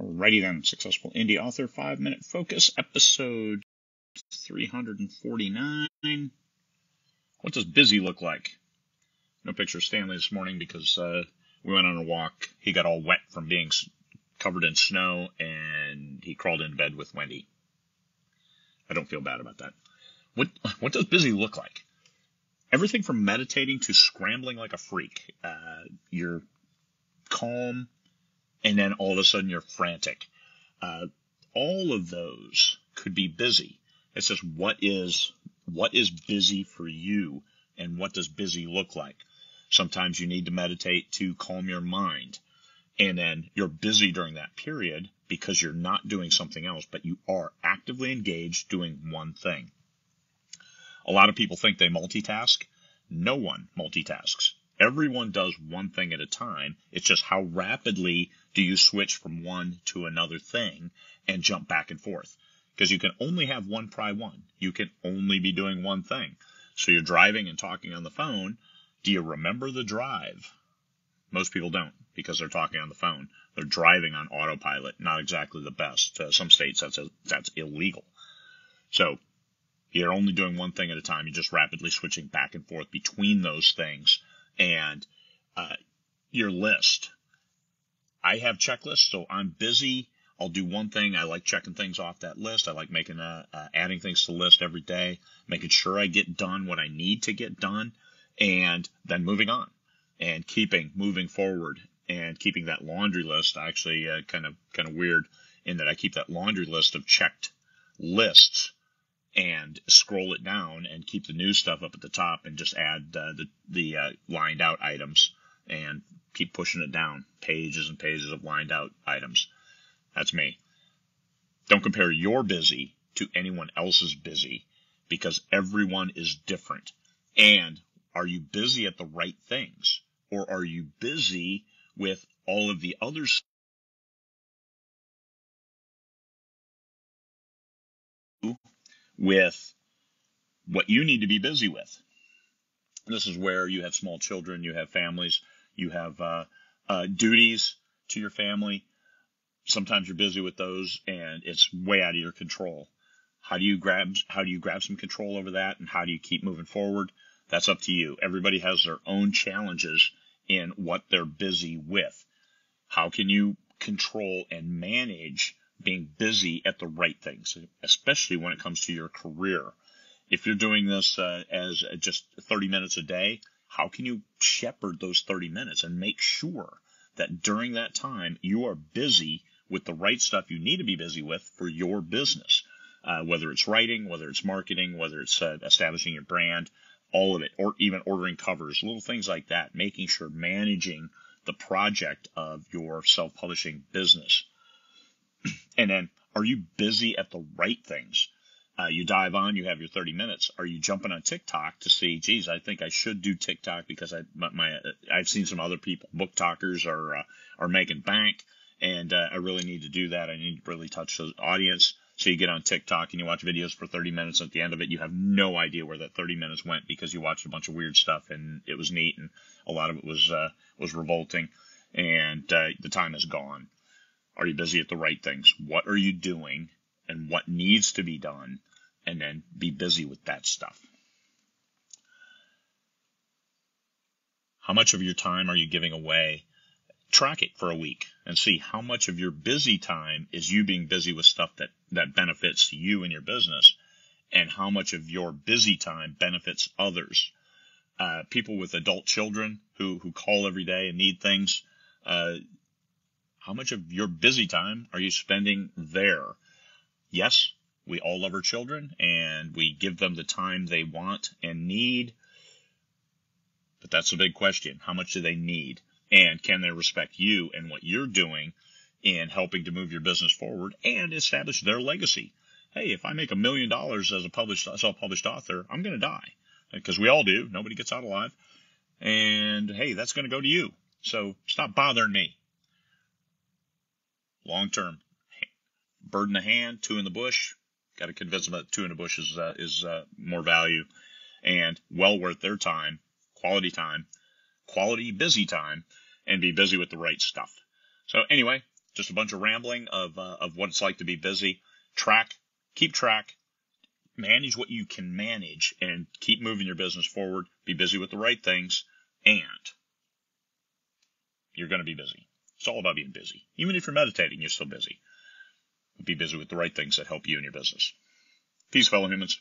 Alrighty then, Successful Indie Author 5 Minute Focus, episode 349. What does busy look like? No picture of Stanley this morning because uh, we went on a walk. He got all wet from being covered in snow and he crawled in bed with Wendy. I don't feel bad about that. What, what does busy look like? Everything from meditating to scrambling like a freak. Uh, you're calm, and then all of a sudden you're frantic. Uh, all of those could be busy. It's just what is what is busy for you, and what does busy look like. Sometimes you need to meditate to calm your mind, and then you're busy during that period because you're not doing something else, but you are actively engaged doing one thing. A lot of people think they multitask. No one multitasks. Everyone does one thing at a time. It's just how rapidly do you switch from one to another thing and jump back and forth? Because you can only have one pry one. You can only be doing one thing. So you're driving and talking on the phone. Do you remember the drive? Most people don't because they're talking on the phone. They're driving on autopilot. Not exactly the best. Uh, some states that's a, that's illegal. So you're only doing one thing at a time. You're just rapidly switching back and forth between those things and uh, your list. I have checklists, so I'm busy. I'll do one thing. I like checking things off that list. I like making a, uh, uh, adding things to the list every day, making sure I get done what I need to get done, and then moving on and keeping moving forward and keeping that laundry list. Actually, uh, kind of kind of weird in that I keep that laundry list of checked lists and scroll it down and keep the new stuff up at the top and just add uh, the the uh, lined out items and keep pushing it down. Pages and pages of lined out items. That's me. Don't compare your busy to anyone else's busy because everyone is different. And are you busy at the right things? Or are you busy with all of the others with what you need to be busy with. This is where you have small children, you have families, you have uh, uh, duties to your family. Sometimes you're busy with those, and it's way out of your control. How do you grab How do you grab some control over that, and how do you keep moving forward? That's up to you. Everybody has their own challenges in what they're busy with. How can you control and manage being busy at the right things, especially when it comes to your career. If you're doing this uh, as just 30 minutes a day, how can you shepherd those 30 minutes and make sure that during that time you are busy with the right stuff you need to be busy with for your business? Uh, whether it's writing, whether it's marketing, whether it's uh, establishing your brand, all of it, or even ordering covers, little things like that, making sure managing the project of your self publishing business and then, are you busy at the right things? Uh, you dive on, you have your 30 minutes. Are you jumping on TikTok to see, geez, I think I should do TikTok because I, my, my I've seen some other people, book talkers are, uh, are making bank and, uh, I really need to do that. I need to really touch the audience. So you get on TikTok and you watch videos for 30 minutes. At the end of it, you have no idea where that 30 minutes went because you watched a bunch of weird stuff and it was neat and a lot of it was, uh, was revolting and, uh, the time is gone. Are you busy at the right things? What are you doing and what needs to be done? And then be busy with that stuff. How much of your time are you giving away? Track it for a week and see how much of your busy time is you being busy with stuff that, that benefits you and your business and how much of your busy time benefits others. Uh, people with adult children who, who call every day and need things, uh, how much of your busy time are you spending there? Yes, we all love our children and we give them the time they want and need. But that's a big question. How much do they need? And can they respect you and what you're doing in helping to move your business forward and establish their legacy? Hey, if I make a million dollars as a published, self-published author, I'm going to die because we all do. Nobody gets out alive. And hey, that's going to go to you. So stop bothering me long term. Bird in the hand, two in the bush. Got to convince them that two in the bush is uh, is uh, more value and well worth their time, quality time, quality busy time, and be busy with the right stuff. So anyway, just a bunch of rambling of uh, of what it's like to be busy. Track, keep track, manage what you can manage, and keep moving your business forward. Be busy with the right things, and you're going to be busy. It's all about being busy. Even if you're meditating, you're still busy. Be busy with the right things that help you in your business. Peace, fellow humans.